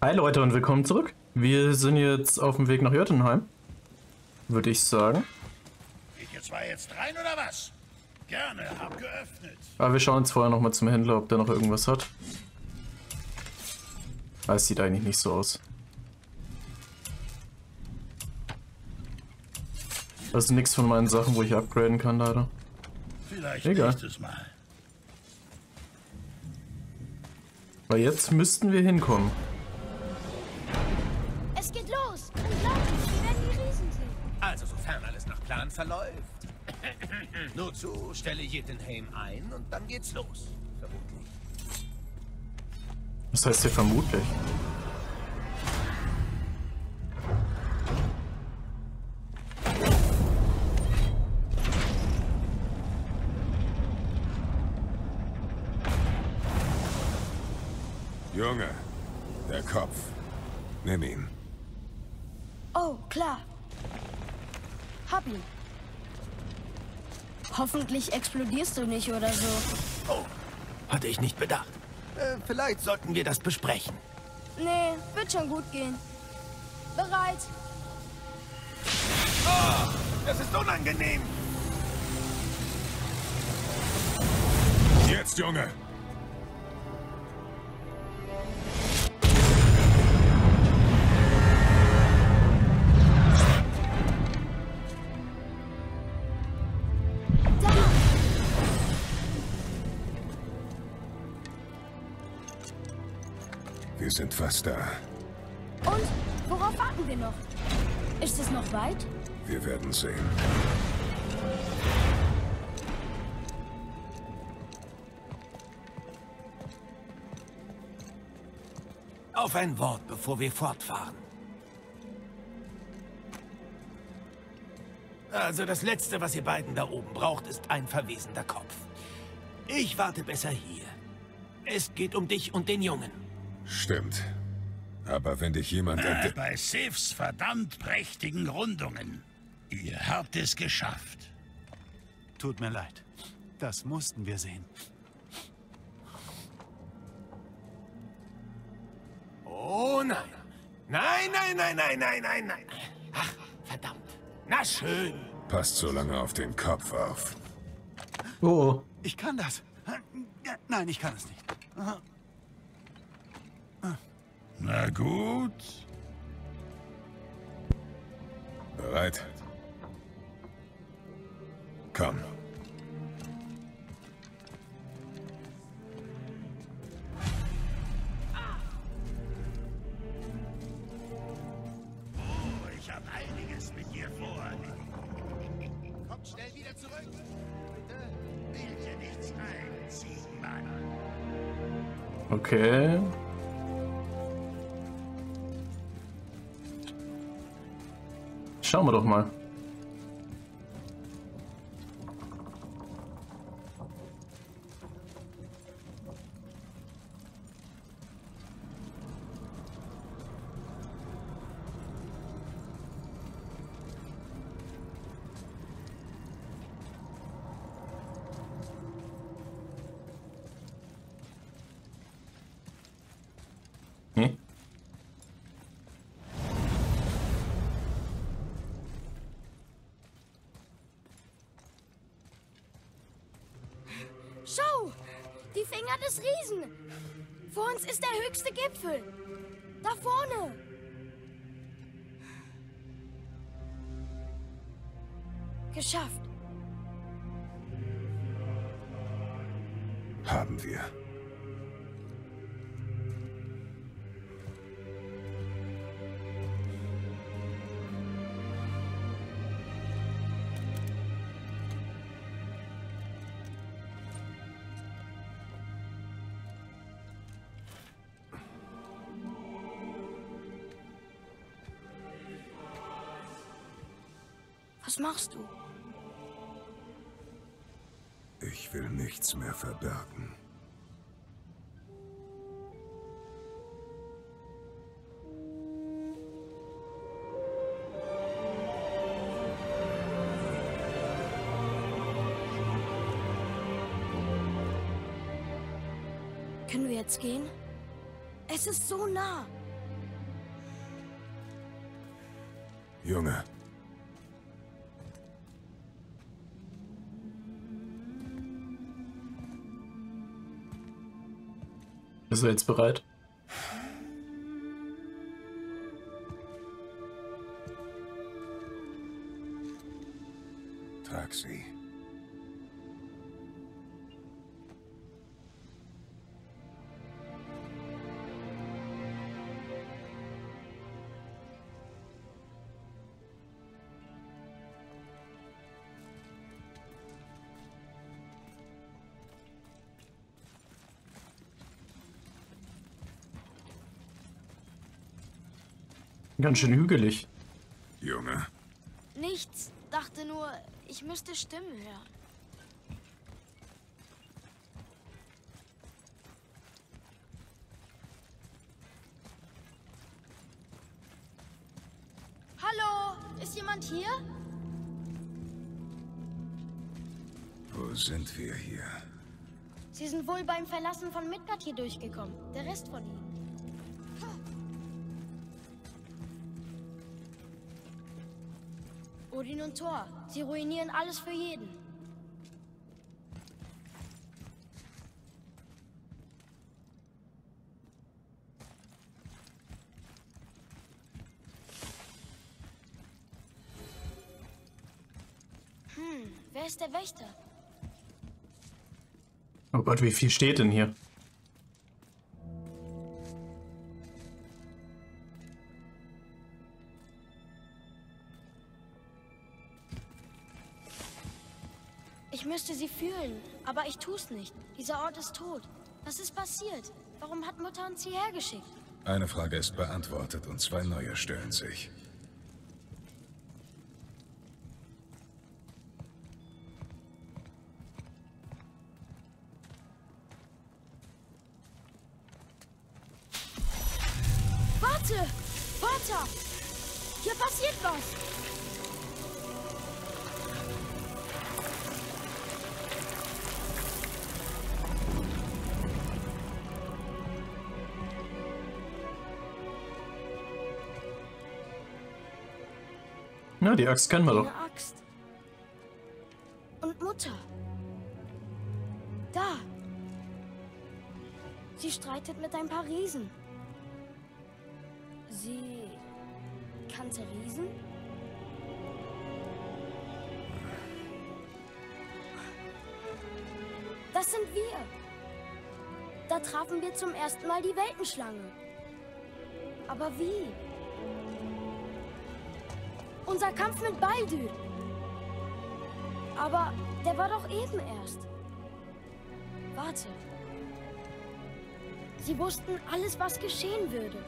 Hi Leute und willkommen zurück. Wir sind jetzt auf dem Weg nach Jotunheim. Würde ich sagen. Geht ihr zwar jetzt rein oder was? Gerne, hab geöffnet. Aber wir schauen uns vorher nochmal zum Händler, ob der noch irgendwas hat. Ah, es sieht eigentlich nicht so aus. Das ist nichts von meinen Sachen, wo ich upgraden kann, leider. Vielleicht Egal. nächstes Mal. Weil jetzt müssten wir hinkommen. Plan verläuft. Nur zu, stelle Jotunheim ein und dann geht's los. Vermutlich. Das heißt hier vermutlich. Hoffentlich explodierst du nicht oder so. Oh, hatte ich nicht bedacht. Äh, vielleicht sollten wir das besprechen. Nee, wird schon gut gehen. Bereit? Das ist unangenehm. Jetzt, Junge! Wir sind fast da. Und? Worauf warten wir noch? Ist es noch weit? Wir werden sehen. Auf ein Wort, bevor wir fortfahren. Also das Letzte, was ihr beiden da oben braucht, ist ein verwesender Kopf. Ich warte besser hier. Es geht um dich und den Jungen. Stimmt. Aber wenn dich jemand Äh, entdeckt... bei Sifs verdammt prächtigen Rundungen. Ihr habt es geschafft. Tut mir leid. Das mussten wir sehen. Oh nein. Nein, nein, nein, nein, nein, nein, nein. Ach, verdammt. Na schön. Passt so lange auf den Kopf auf. Oh, oh. Ich kann das. Nein, ich kann es nicht. Na gut. Bereit? Komm. Oh, Schauen wir doch mal. Die Finger des Riesen! Vor uns ist der höchste Gipfel! Da vorne! Geschafft! Haben wir. Was machst du? Ich will nichts mehr verbergen. Können wir jetzt gehen? Es ist so nah. Junge, Bist du jetzt bereit? Ganz schön hügelig. Junge, Nichts. Dachte nur, ich müsste Stimmen hören. Hallo, ist jemand hier? wo sind wir hier? Sie sind wohl beim Verlassen von Midgard hier durchgekommen. Der Rest von ihnen. Odin und Thor, sie ruinieren alles für jeden. Hm, wer ist der Wächter? Oh Gott, wie viel steht denn hier? Ich tu's nicht. Dieser Ort ist tot. Was ist passiert? Warum hat Mutter uns hierher geschickt? Eine Frage ist beantwortet und zwei neue stellen sich. Die Axt kennen wir doch. Axt. Und Mutter. Da. Sie streitet mit ein paar Riesen. Sie kannte Riesen? Das sind wir. Da trafen wir zum ersten Mal die Weltenschlange. Aber wie? Unser Kampf mit Baldur. Aber der war doch eben erst. Warte. Sie wussten alles, was geschehen würde.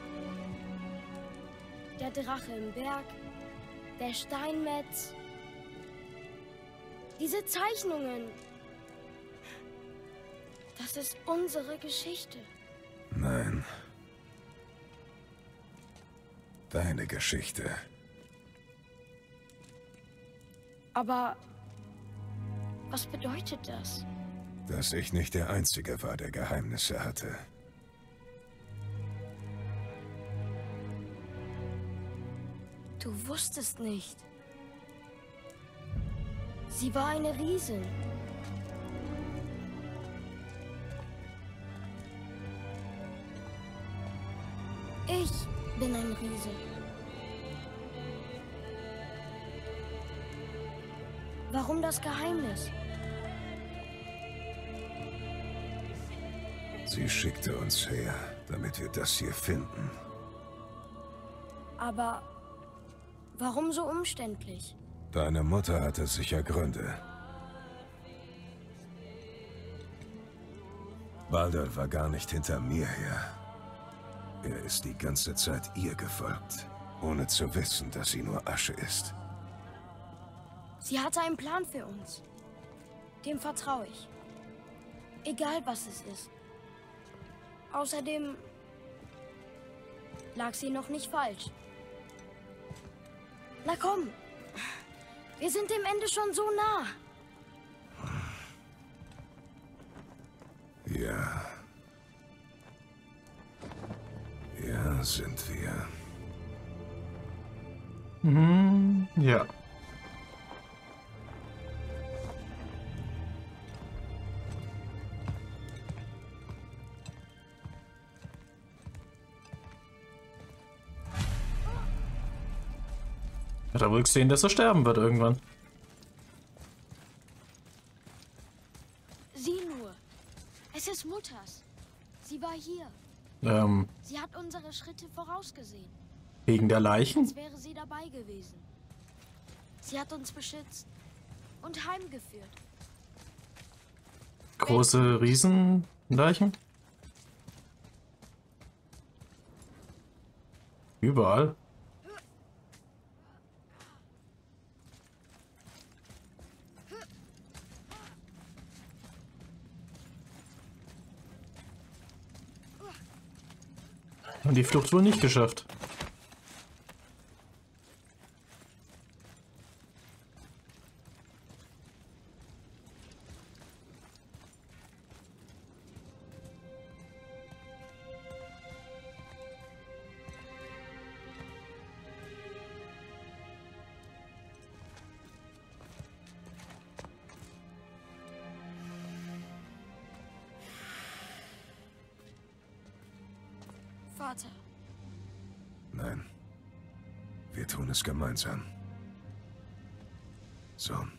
Der Drache im Berg, der Steinmetz. Diese Zeichnungen. Das ist unsere Geschichte. Nein. Deine Geschichte. Aber was bedeutet das? Dass ich nicht der Einzige war, der Geheimnisse hatte. Du wusstest nicht. Sie war eine Riesin. Ich bin ein Riese. Warum das Geheimnis? Sie schickte uns her, damit wir das hier finden. Aber warum so umständlich? Deine Mutter hatte sicher Gründe. Baldur war gar nicht hinter mir her. Er ist die ganze Zeit ihr gefolgt, ohne zu wissen, dass sie nur Asche ist. Sie hatte einen Plan für uns. Dem vertraue ich. Egal was es ist. Außerdem lag sie noch nicht falsch. Na komm. Wir sind dem Ende schon so nah. Ja. Ja, sind wir. Hm, ja. Hat er wohl gesehen, dass er sterben wird irgendwann. Sieh nur. Es ist Mutters. Sie war hier. Ähm, Sie hat unsere Schritte vorausgesehen. wegen der Leichen? Als wäre sie dabei gewesen. Sie hat uns beschützt und heimgeführt. Große Riesenleichen? Überall. Die Flucht wohl nicht geschafft. Vater, Nein. Wir tun es gemeinsam. Sohn.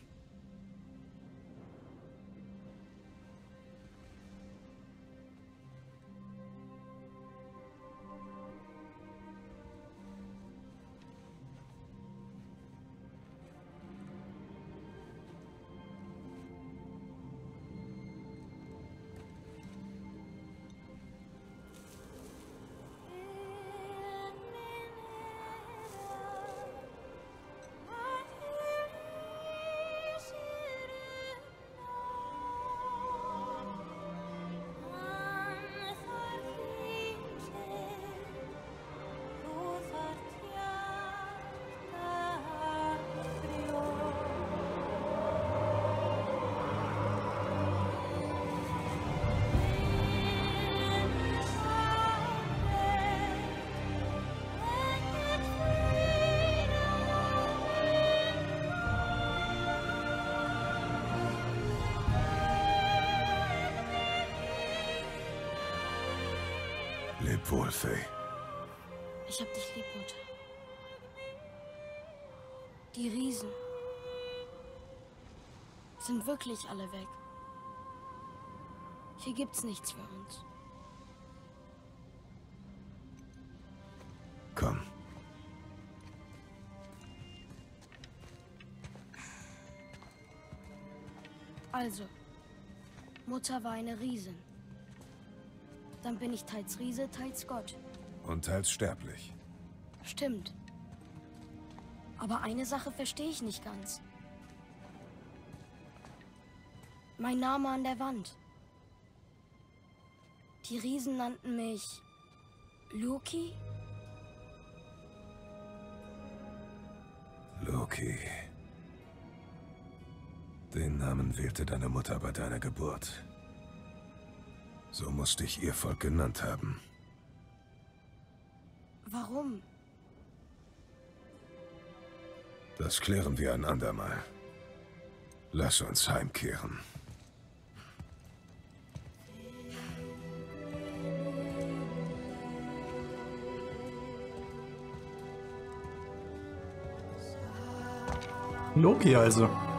Leb wohl, Faye. ich hab dich lieb, Mutter. Die Riesen sind wirklich alle weg. Hier gibt's nichts für uns. Komm. Also, Mutter war eine Riesin. Dann bin ich teils Riese, teils Gott. Und teils sterblich. Stimmt. Aber eine Sache verstehe ich nicht ganz. Mein Name an der Wand. Die Riesen nannten mich Loki? Loki. Den Namen wählte deine Mutter bei deiner Geburt. So musste ich ihr Volk genannt haben. Warum? Das klären wir ein andermal. Lass uns heimkehren. Loki also.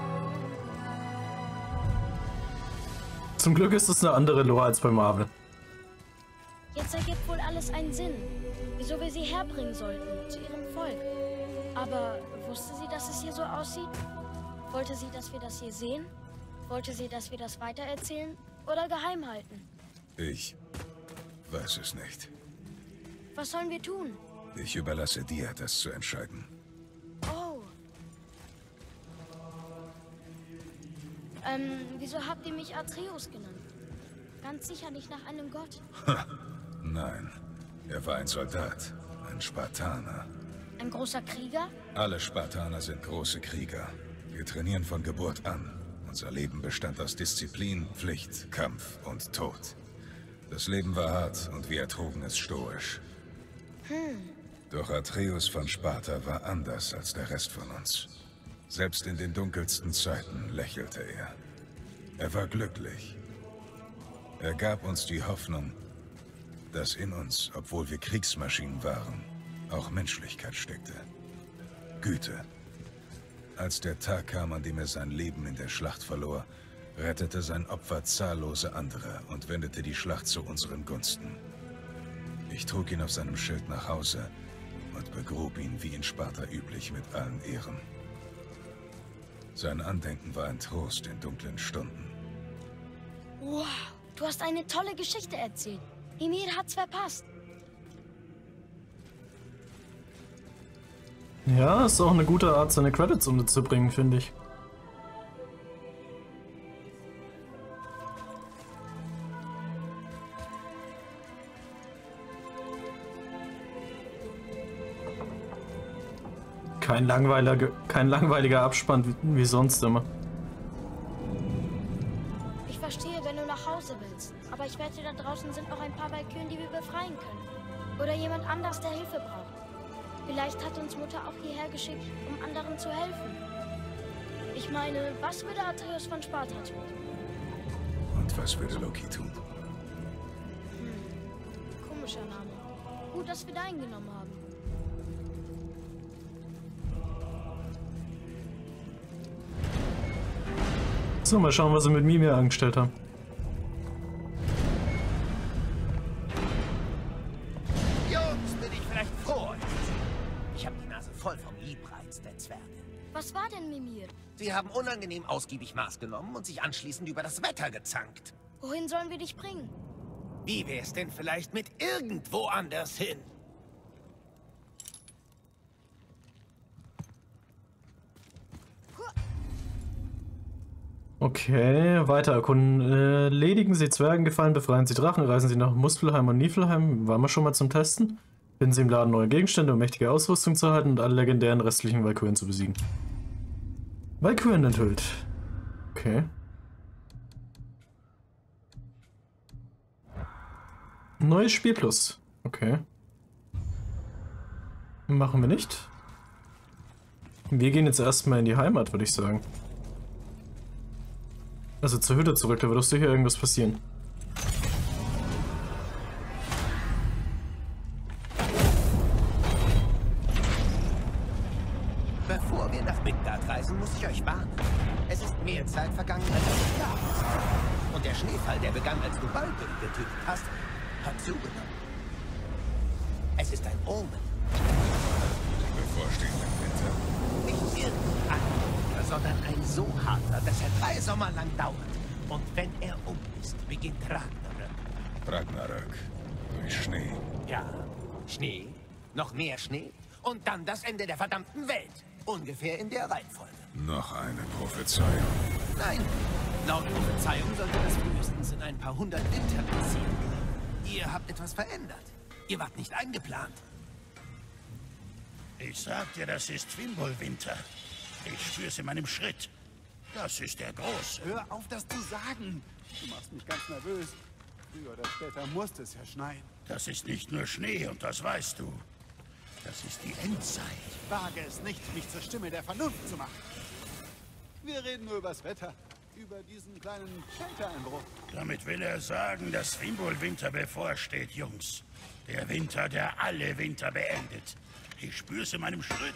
Zum Glück ist es eine andere Lore als bei Marvel. Jetzt ergibt wohl alles einen Sinn, wieso wir sie herbringen sollten, zu ihrem Volk. Aber wusste sie, dass es hier so aussieht? Wollte sie, dass wir das hier sehen? Wollte sie, dass wir das weitererzählen oder geheim halten? Ich weiß es nicht. Was sollen wir tun? Ich überlasse dir, das zu entscheiden. Ähm, wieso habt ihr mich Atreus genannt? Ganz sicher nicht nach einem Gott. Nein, er war ein Soldat, ein Spartaner. Ein großer Krieger? Alle Spartaner sind große Krieger. Wir trainieren von Geburt an. Unser Leben bestand aus Disziplin, Pflicht, Kampf und Tod. Das Leben war hart und wir ertrugen es stoisch. Doch Atreus von Sparta war anders als der Rest von uns. Selbst in den dunkelsten Zeiten lächelte er. Er war glücklich. Er gab uns die Hoffnung, dass in uns, obwohl wir Kriegsmaschinen waren, auch Menschlichkeit steckte. Güte. Als der Tag kam, an dem er sein Leben in der Schlacht verlor, rettete sein Opfer zahllose andere und wendete die Schlacht zu unseren Gunsten. Ich trug ihn auf seinem Schild nach Hause und begrub ihn wie in Sparta üblich mit allen Ehren. Sein Andenken war ein Trost in dunklen Stunden. Wow, du hast eine tolle Geschichte erzählt. Emir hat's verpasst. Ja, ist auch eine gute Art, seine Credits unterzubringen, finde ich. Kein langweiliger, kein langweiliger Abspann wie, wie sonst immer. Ich verstehe, wenn du nach Hause willst. Aber ich wette, da draußen sind noch ein paar Valkyren, die wir befreien können. Oder jemand anders, der Hilfe braucht. Vielleicht hat uns Mutter auch hierher geschickt, um anderen zu helfen. Ich meine, was würde Atreus von Sparta tun? Und was würde Loki tun? Komischer Name. Gut, dass wir deinen genommen haben. So, mal schauen, was sie mit Mimir angestellt haben. Jungs, bin ich vielleicht froh. Ich habe die Nase voll vom Liebreiz der Zwerge. Was war denn Mimir? Sie haben unangenehm ausgiebig Maß genommen und sich anschließend über das Wetter gezankt. Wohin sollen wir dich bringen? Wie wär's denn vielleicht mit irgendwo anders hin? Okay, weiter erkunden. Äh, ledigen Sie Zwergen gefallen, befreien Sie Drachen, reisen Sie nach Muspelheim und Niflheim. Waren wir schon mal zum Testen? Finden Sie im Laden neue Gegenstände, um mächtige Ausrüstung zu erhalten und alle legendären restlichen Valkyren zu besiegen. Valkyren enthüllt. Okay. Neues Spiel plus. Okay. Machen wir nicht. Wir gehen jetzt erstmal in die Heimat, würde ich sagen. Also zur Hütte zurück, da wird doch sicher irgendwas passieren. So harter, dass er drei Sommer lang dauert. Und wenn er um ist, beginnt Ragnarök. Ragnarök. Durch Schnee. Ja, Schnee, noch mehr Schnee und dann das Ende der verdammten Welt. Ungefähr in der Reihenfolge. Noch eine Prophezeiung. Nein, laut Prophezeiung sollte das frühestens in ein paar hundert Winter passieren. Ihr habt etwas verändert. Ihr wart nicht eingeplant. Ich sag dir, das ist Fimbulwinter. Ich spür's in meinem Schritt. Das ist der Große. Hör auf, das zu sagen. Du machst mich ganz nervös. Früher oder später musste es ja schneien. Das ist nicht nur Schnee und das weißt du. Das ist die Endzeit. Wage es nicht, mich zur Stimme der Vernunft zu machen. Wir reden nur übers Wetter. Über diesen kleinen Kälteeinbruch. Damit will er sagen, dass Fimbulwinter bevorsteht, Jungs. Der Winter, der alle Winter beendet. Ich spür's in meinem Schritt.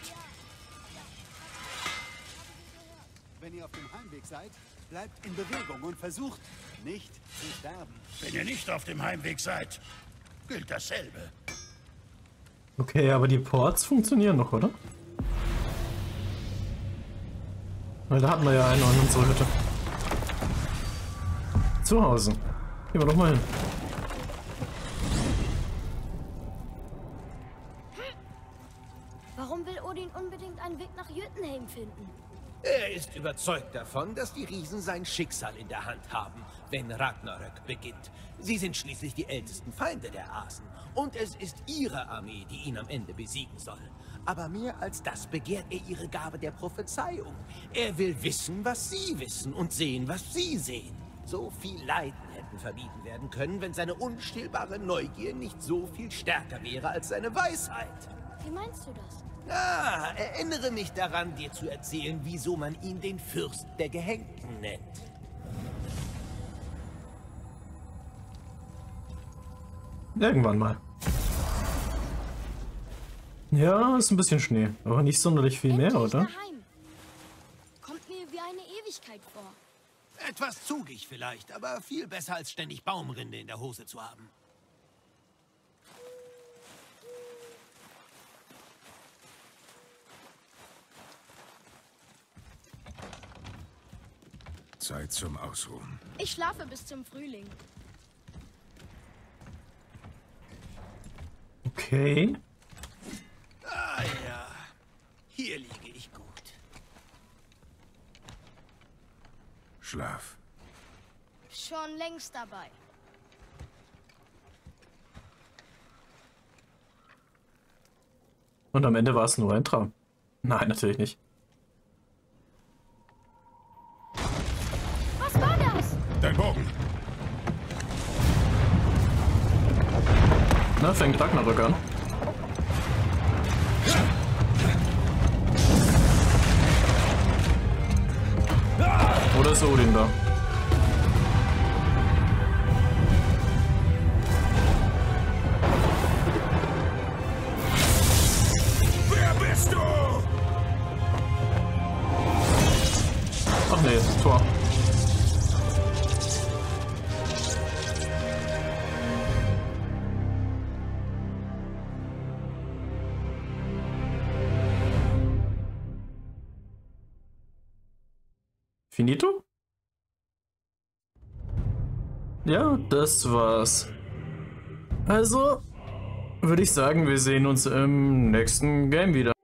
Wenn ihr auf dem Heimweg seid, bleibt in Bewegung und versucht, nicht zu sterben. Wenn ihr nicht auf dem Heimweg seid, gilt dasselbe. Okay, aber die Ports funktionieren noch, oder? Weil da hatten wir ja einen in unserer Hütte. Zu Hause. Gehen wir doch mal hin. Warum will Odin unbedingt einen Weg nach Jötunheim finden? Er ist überzeugt davon, dass die Riesen sein Schicksal in der Hand haben, wenn Ragnarök beginnt. Sie sind schließlich die ältesten Feinde der Asen. Und es ist ihre Armee, die ihn am Ende besiegen soll. Aber mehr als das begehrt er ihre Gabe der Prophezeiung. Er will wissen, was sie wissen und sehen, was sie sehen. So viel Leiden hätten vermieden werden können, wenn seine unstillbare Neugier nicht so viel stärker wäre als seine Weisheit. Wie meinst du das? Ah, erinnere mich daran, dir zu erzählen, wieso man ihn den Fürst der Gehängten nennt. Irgendwann mal. Ja, ist ein bisschen Schnee, aber nicht sonderlich viel mehr, Endlich oder? daheim. Kommt mir wie eine Ewigkeit vor. Etwas zugig vielleicht, aber viel besser als ständig Baumrinde in der Hose zu haben. Zeit zum Ausruhen. Ich schlafe bis zum Frühling. Okay. Ah ja, hier liege ich gut. Schlaf. Schon längst dabei. Und am Ende war es nur ein Traum. Nein, natürlich nicht. Fängt Ragnarök an. Oder ist Odin da? Wer bist du? Ach nee, Tor. Finito? Ja, das war's. Also, würde ich sagen, wir sehen uns im nächsten Game wieder.